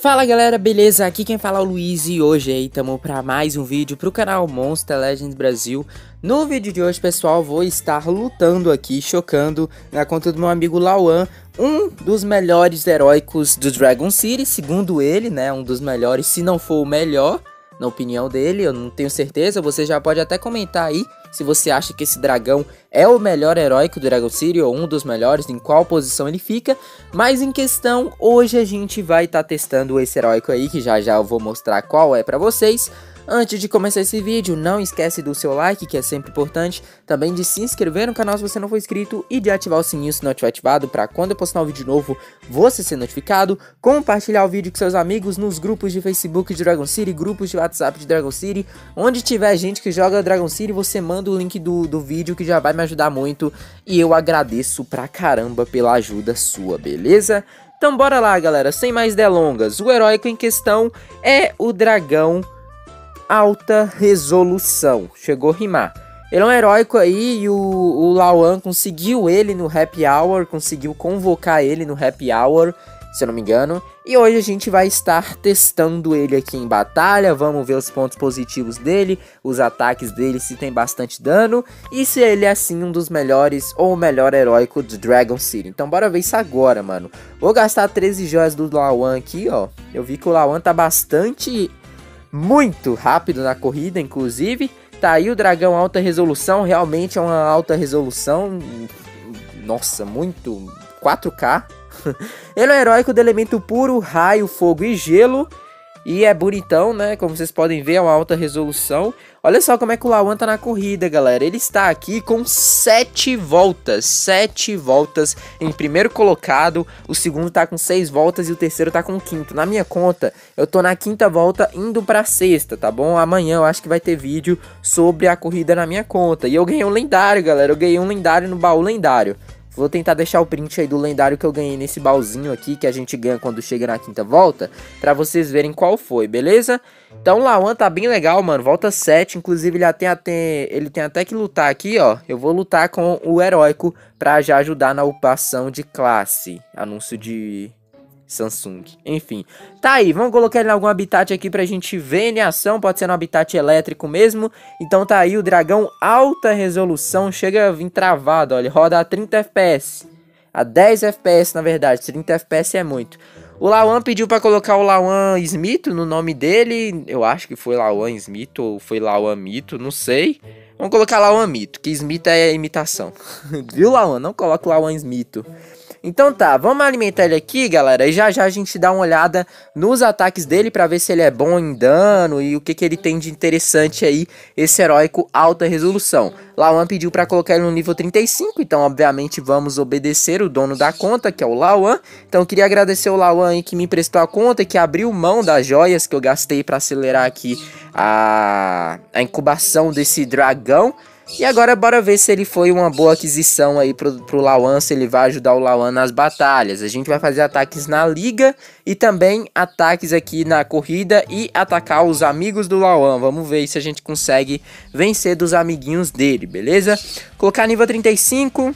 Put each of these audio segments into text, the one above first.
Fala galera, beleza? Aqui quem fala é o Luiz e hoje aí estamos para mais um vídeo pro canal Monster Legends Brasil. No vídeo de hoje, pessoal, vou estar lutando aqui, chocando na conta do meu amigo Lauan, um dos melhores heróicos do Dragon City, segundo ele, né? Um dos melhores, se não for o melhor, na opinião dele, eu não tenho certeza, você já pode até comentar aí se você acha que esse dragão é o melhor heróico do Dragon City ou um dos melhores, em qual posição ele fica. Mas em questão, hoje a gente vai estar tá testando esse heróico aí, que já já eu vou mostrar qual é para vocês. Antes de começar esse vídeo, não esquece do seu like, que é sempre importante, também de se inscrever no canal se você não for inscrito e de ativar o sininho se não estiver ativado para quando eu postar um vídeo novo você ser notificado, compartilhar o vídeo com seus amigos nos grupos de Facebook de Dragon City, grupos de WhatsApp de Dragon City, onde tiver gente que joga Dragon City, você manda o link do, do vídeo que já vai me ajudar muito. E eu agradeço pra caramba pela ajuda sua, beleza? Então bora lá galera, sem mais delongas, o heróico em questão é o dragão alta resolução. Chegou a rimar. Ele é um heróico aí e o, o Lawan conseguiu ele no Happy Hour, conseguiu convocar ele no Happy Hour, se eu não me engano. E hoje a gente vai estar testando ele aqui em batalha, vamos ver os pontos positivos dele, os ataques dele, se tem bastante dano, e se ele é assim um dos melhores ou melhor heróico do Dragon City. Então bora ver isso agora, mano. Vou gastar 13 joias do Lawan aqui, ó. Eu vi que o Lawan tá bastante muito rápido na corrida, inclusive. Tá aí o dragão alta resolução, realmente é uma alta resolução. Nossa, muito 4K. Ele é heróico do elemento puro, raio, fogo e gelo. E é bonitão, né? Como vocês podem ver, é uma alta resolução. Olha só como é que o Lawan tá na corrida, galera. Ele está aqui com 7 voltas. 7 voltas em primeiro colocado. O segundo tá com 6 voltas e o terceiro tá com quinto. Na minha conta, eu tô na quinta volta indo pra sexta, tá bom? Amanhã eu acho que vai ter vídeo sobre a corrida na minha conta. E eu ganhei um lendário, galera. Eu ganhei um lendário no baú lendário. Vou tentar deixar o print aí do lendário que eu ganhei nesse baúzinho aqui, que a gente ganha quando chega na quinta volta, pra vocês verem qual foi, beleza? Então o Lawan tá bem legal, mano, volta 7, inclusive ele até, ele tem até que lutar aqui, ó. Eu vou lutar com o heróico pra já ajudar na upação de classe, anúncio de Samsung. Enfim, tá aí, vamos colocar ele em algum habitat aqui pra gente ver em ação, pode ser no habitat elétrico mesmo. Então tá aí o dragão alta resolução, chega a vir travado, olha, roda a 30 FPS. A 10 FPS na verdade, 30 FPS é muito. O Lawan pediu para colocar o Lawan Smith no nome dele, eu acho que foi Lawan Smith ou foi Lawan Mito, não sei. Vamos colocar Lawan Mito, que Smith é imitação. Viu, Lawan? Não coloca Lawan Smith. Então tá, vamos alimentar ele aqui, galera, e já já a gente dá uma olhada nos ataques dele para ver se ele é bom em dano e o que, que ele tem de interessante aí, esse heróico alta resolução. Lawan pediu para colocar ele no nível 35, então obviamente vamos obedecer o dono da conta, que é o Lawan. Então queria agradecer o Lawan aí que me emprestou a conta e que abriu mão das joias que eu gastei para acelerar aqui a, a incubação desse dragão. E agora bora ver se ele foi uma boa aquisição aí pro, pro Lawan, se ele vai ajudar o Lawan nas batalhas. A gente vai fazer ataques na liga e também ataques aqui na corrida e atacar os amigos do Lawan. Vamos ver se a gente consegue vencer dos amiguinhos dele, beleza? Colocar nível 35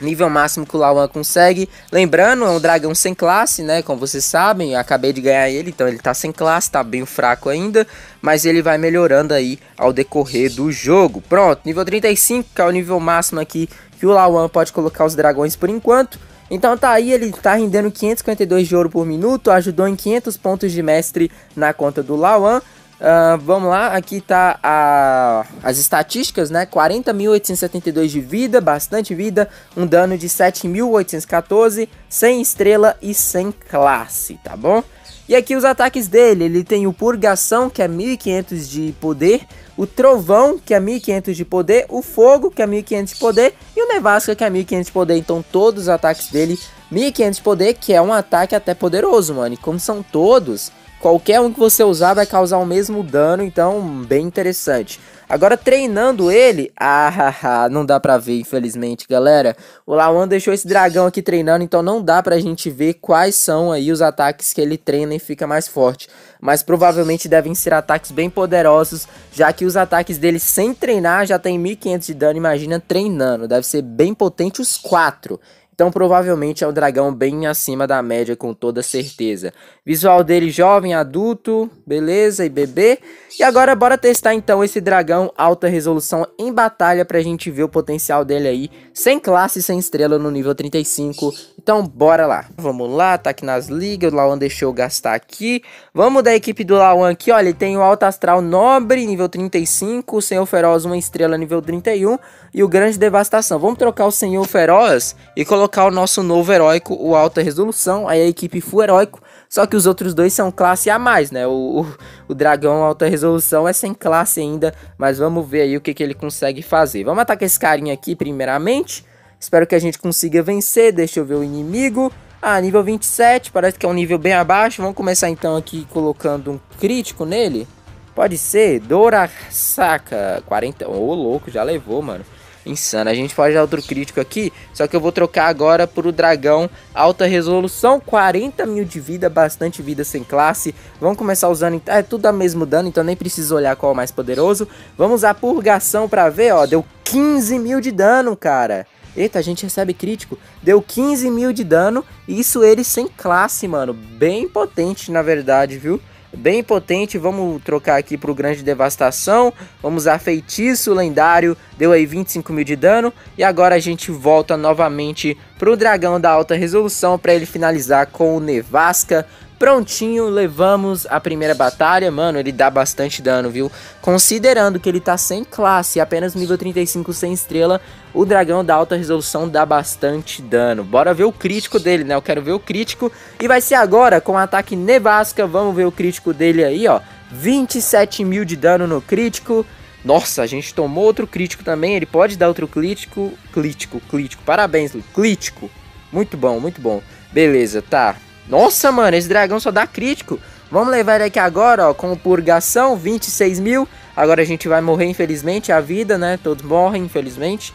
nível máximo que o Lawan consegue. Lembrando, é um dragão sem classe, né? Como vocês sabem, acabei de ganhar ele, então ele tá sem classe, tá bem fraco ainda. Mas ele vai melhorando aí ao decorrer do jogo. Pronto, nível 35, que é o nível máximo aqui que o Lawan pode colocar os dragões por enquanto. Então tá aí, ele tá rendendo 552 de ouro por minuto, ajudou em 500 pontos de mestre na conta do Lawan. Uh, vamos lá, aqui tá a, as estatísticas, né? 40.872 de vida, bastante vida, um dano de 7.814, sem estrela e sem classe, tá bom? E aqui os ataques dele, ele tem o Purgação, que é 1500 de poder, o Trovão, que é 1500 de poder, o Fogo, que é 1500 de poder, e o Nevasca, que é 1500 de poder. Então todos os ataques dele, 1500 de poder, que é um ataque até poderoso, mano. E como são todos, Qualquer um que você usar vai causar o mesmo dano, então bem interessante. Agora treinando ele, ah, não dá pra ver infelizmente galera. O Lawan deixou esse dragão aqui treinando, então não dá pra gente ver quais são aí os ataques que ele treina e fica mais forte. Mas provavelmente devem ser ataques bem poderosos, já que os ataques dele sem treinar já tem 1500 de dano, imagina treinando. Deve ser bem potente os quatro. Então provavelmente é um dragão bem acima da média com toda certeza. Visual dele jovem, adulto, beleza, e bebê. E agora bora testar então esse dragão alta resolução em batalha pra gente ver o potencial dele aí. Sem classe, sem estrela no nível 35. Então bora lá. Vamos lá, tá aqui nas ligas, o Lawan deixou eu gastar aqui. Vamos da equipe do Lawan aqui, olha, ele tem o Alto Astral Nobre, nível 35, o Senhor Feroz, uma estrela, nível 31. E o Grande Devastação. Vamos trocar o Senhor Feroz e colocar o nosso novo heróico, o Alta Resolução. Aí a equipe full heróico. Só que os outros dois são classe a mais, né? O, o, o, dragão alta resolução é sem classe ainda, mas vamos ver aí o que, que ele consegue fazer. Vamos atacar esse carinha aqui primeiramente. Espero que a gente consiga vencer. Deixa eu ver o inimigo. Ah, nível 27, parece que é um nível bem abaixo. Vamos começar então aqui colocando um crítico nele. Pode ser, Dora Saca, 40, ô oh, louco, já levou, mano. Insano. A gente pode dar outro crítico aqui, só que eu vou trocar agora por o dragão alta resolução, 40 mil de vida, bastante vida sem classe. Vamos começar usando, é tudo a mesmo dano, então nem preciso olhar qual é o mais poderoso. Vamos usar purgação pra ver, ó, deu 15 mil de dano, cara. Eita, a gente recebe crítico. Deu 15 mil de dano, isso ele sem classe, mano. Bem potente, na verdade, viu? Bem potente. Vamos trocar aqui para o Grande Devastação. Vamos usar Feitiço Lendário. Deu aí 25 mil de dano. E agora a gente volta novamente para o Dragão da Alta Resolução para ele finalizar com o Nevasca. Prontinho, levamos a primeira batalha. Mano, ele dá bastante dano, viu? Considerando que ele tá sem classe, apenas nível 35 sem estrela, o dragão da alta resolução dá bastante dano. Bora ver o crítico dele, né? Eu quero ver o crítico. E vai ser agora com o ataque nevasca. Vamos ver o crítico dele aí, ó. 27 mil de dano no crítico. Nossa, a gente tomou outro crítico também. Ele pode dar outro crítico. Crítico, crítico. Parabéns, Lu. Crítico. Muito bom, muito bom. Beleza, tá. Nossa, mano, esse dragão só dá crítico. Vamos levar ele aqui agora, ó, com purgação, 26 mil. Agora a gente vai morrer, infelizmente, a vida, né? Todos morrem, infelizmente.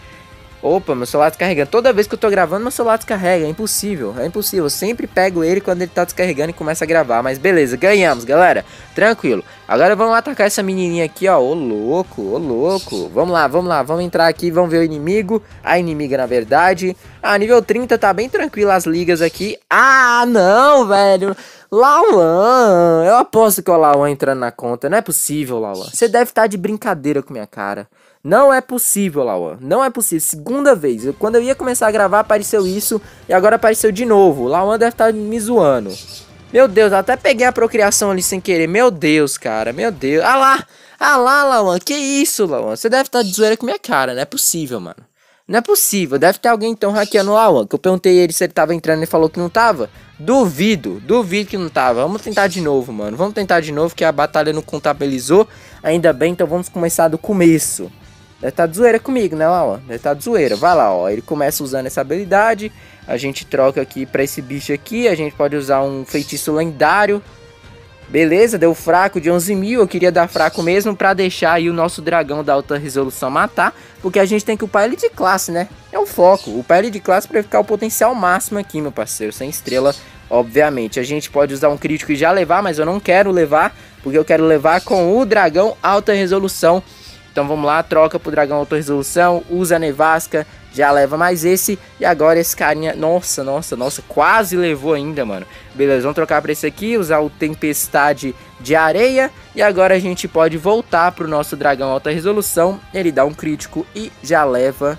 Opa, meu celular descarregando. Toda vez que eu tô gravando, meu celular descarrega. É impossível, é impossível. Eu sempre pego ele quando ele tá descarregando e começa a gravar. Mas beleza, ganhamos, galera. Tranquilo. Agora vamos atacar essa menininha aqui, ó. Ô louco, ô louco. Vamos lá, vamos lá. Vamos entrar aqui, vamos ver o inimigo. A inimiga, na verdade. Ah, nível 30 tá bem tranquilo as ligas aqui. Ah, não, velho. Lauan, eu aposto que o Lauan entrando na conta. Não é possível, Lauan. Você deve estar tá de brincadeira com minha cara. Não é possível, Lauan. Não é possível. Segunda vez. Quando eu ia começar a gravar, apareceu isso. E agora apareceu de novo. Lauan deve estar tá me zoando. Meu Deus, até peguei a procriação ali sem querer. Meu Deus, cara. Meu Deus. Ah lá. Ah lá, Lauan. Que isso, Lauan? Você deve estar tá de zoeira com minha cara. Não é possível, mano. Não é possível. Deve ter alguém então hackeando o. Que eu perguntei ele se ele tava entrando e falou que não tava. Duvido. Duvido que não tava. Vamos tentar de novo, mano. Vamos tentar de novo que a batalha não contabilizou. Ainda bem, então vamos começar do começo. Deve estar tá de zoeira comigo, né, ó? Deve estar tá de zoeira. Vai lá, ó. Ele começa usando essa habilidade. A gente troca aqui pra esse bicho aqui. A gente pode usar um feitiço lendário. Beleza, deu fraco de 11 mil. Eu queria dar fraco mesmo pra deixar aí o nosso dragão da alta resolução matar. Porque a gente tem que upar ele de classe, né? É o foco. Upar ele de classe pra ficar o potencial máximo aqui, meu parceiro. Sem estrela, obviamente. A gente pode usar um crítico e já levar, mas eu não quero levar. Porque eu quero levar com o dragão alta resolução. Então vamos lá, troca pro dragão alta resolução, usa a nevasca, já leva mais esse. E agora esse carinha, nossa, nossa, nossa, quase levou ainda, mano. Beleza, vamos trocar pra esse aqui, usar o tempestade de areia. E agora a gente pode voltar pro nosso dragão alta resolução. Ele dá um crítico e já leva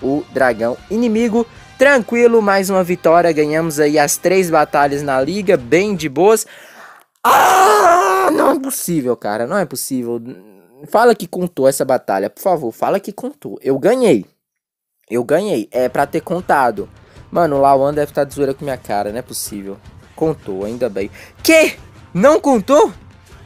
o dragão inimigo. Tranquilo, mais uma vitória, ganhamos aí as três batalhas na liga, bem de boas. Ah, não é possível, cara, não é possível. Fala que contou essa batalha, por favor. Fala que contou. Eu ganhei. Eu ganhei. É pra ter contado. Mano, o Lawan deve estar tá de zoeira com minha cara. Não é possível. Contou, ainda bem. Que? Não contou?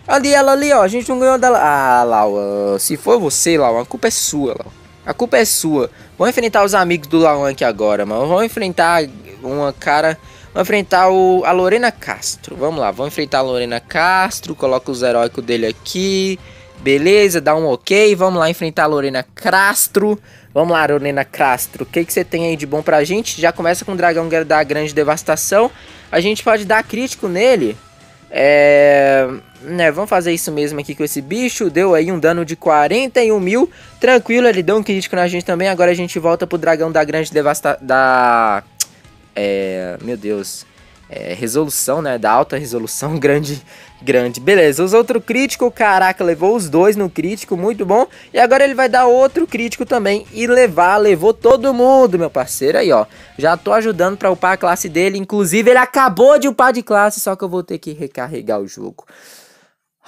Ali, ela ali, ó. A gente não ganhou dela. Ah, Lawan. Se for você, Lawan, a culpa é sua, Lawan. A culpa é sua. Vamos enfrentar os amigos do Lawan aqui agora, mano. Vamos enfrentar uma cara... Vamos enfrentar o, a Lorena Castro. Vamos lá, vamos enfrentar a Lorena Castro. Coloca os heróicos dele aqui. Beleza, dá um ok. Vamos lá enfrentar a Lorena Castro. Vamos lá, Lorena Castro. O que, que você tem aí de bom pra gente? Já começa com o dragão da grande devastação. A gente pode dar crítico nele. É... Né, vamos fazer isso mesmo aqui com esse bicho. Deu aí um dano de 41 mil. Tranquilo, ele deu um crítico na gente também. Agora a gente volta pro dragão da grande devastação. Da... é, meu Deus, é, resolução, né? Da alta resolução, grande, grande. Beleza, os outro crítico, caraca, levou os dois no crítico, muito bom. E agora ele vai dar outro crítico também e levar, levou todo mundo, meu parceiro. Aí, ó, já tô ajudando pra upar a classe dele. Inclusive, ele acabou de upar de classe, só que eu vou ter que recarregar o jogo.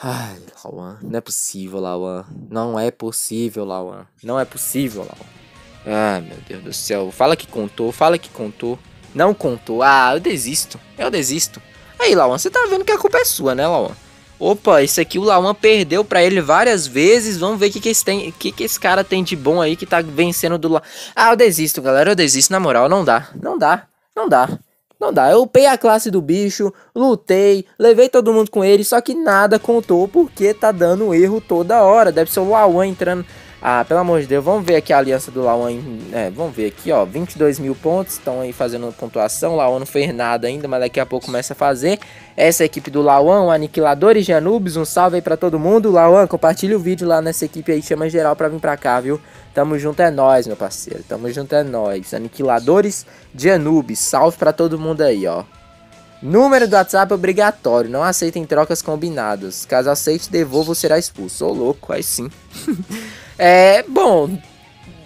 Ai, Lauan, não é possível, Lauan. Não é possível, Lauan. Não é possível, Lauan. Ai, meu Deus do céu. Fala que contou, fala que contou. Não contou. Ah, eu desisto. Eu desisto. Aí, Lauan, você tá vendo que a culpa é sua, né, Lauan? Opa, esse aqui o Lauan perdeu pra ele várias vezes. Vamos ver o que, que, esse, tem, que, que esse cara tem de bom aí que tá vencendo do La... Ah, eu desisto, galera. Eu desisto, na moral. Não dá. Não dá. Não dá. Não dá. Eu upei a classe do bicho, lutei, levei todo mundo com ele, só que nada contou porque tá dando erro toda hora. Deve ser o Lauan entrando ah, pelo amor de Deus, vamos ver aqui a aliança do Lawan. É, vamos ver aqui, ó. 22 mil pontos, estão aí fazendo pontuação. Lawan não fez nada ainda, mas daqui a pouco começa a fazer. Essa é a equipe do Lawan, o Aniquiladores de Anubis. Um salve aí pra todo mundo. Lawan, compartilha o vídeo lá nessa equipe aí, chama geral pra vir pra cá, viu? Tamo junto, é nós, meu parceiro. Tamo junto, é nós. Aniquiladores de Anubis. Salve pra todo mundo aí, ó. Número do WhatsApp obrigatório, não aceitem trocas combinadas. Caso aceite, devolva ou será expulso. Ô louco, aí sim. É, bom,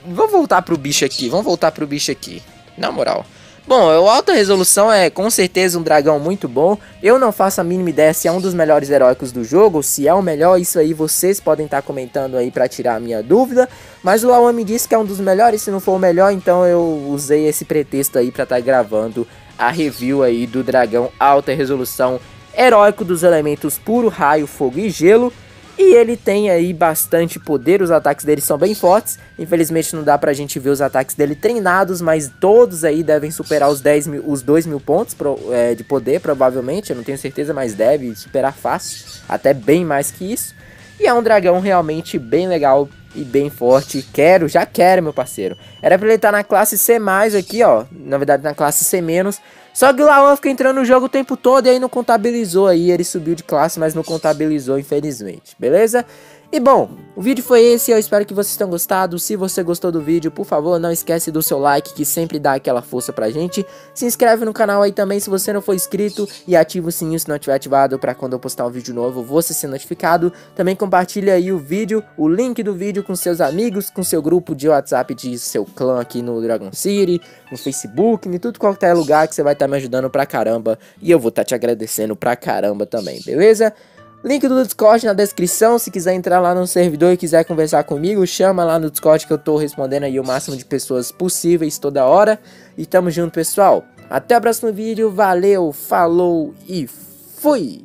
vamos voltar pro bicho aqui, vamos voltar pro bicho aqui, na moral. Bom, o alta resolução é com certeza um dragão muito bom. Eu não faço a mínima ideia se é um dos melhores heróicos do jogo, se é o melhor, isso aí vocês podem estar tá comentando aí para tirar a minha dúvida. Mas o Lawan me disse que é um dos melhores, se não for o melhor, então eu usei esse pretexto aí para estar tá gravando a review aí do dragão alta resolução heróico dos elementos puro, raio, fogo e gelo. E ele tem aí bastante poder, os ataques dele são bem fortes. Infelizmente não dá pra gente ver os ataques dele treinados, mas todos aí devem superar os, 10 mil, os 2 mil pontos pro, é, de poder, provavelmente. Eu não tenho certeza, mas deve superar fácil, até bem mais que isso. E é um dragão realmente bem legal e bem forte. Quero, já quero, meu parceiro. Era pra ele estar na classe C+, aqui, ó. Na verdade, na classe C-. Só que o Lawan fica entrando no jogo o tempo todo e aí não contabilizou aí. Ele subiu de classe, mas não contabilizou, infelizmente. Beleza? E bom, o vídeo foi esse, eu espero que vocês tenham gostado. Se você gostou do vídeo, por favor, não esquece do seu like, que sempre dá aquela força pra gente. Se inscreve no canal aí também se você não for inscrito e ativa o sininho se não tiver ativado para quando eu postar um vídeo novo você ser notificado. Também compartilha aí o vídeo, o link do vídeo com seus amigos, com seu grupo de WhatsApp de seu clã aqui no Dragon City, no Facebook, em tudo qualquer lugar que você vai estar tá me ajudando pra caramba. E eu vou estar tá te agradecendo pra caramba também, beleza? Link do Discord na descrição, se quiser entrar lá no servidor e quiser conversar comigo, chama lá no Discord que eu tô respondendo aí o máximo de pessoas possíveis toda hora. E tamo junto, pessoal. Até o próximo vídeo, valeu, falou e fui!